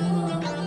我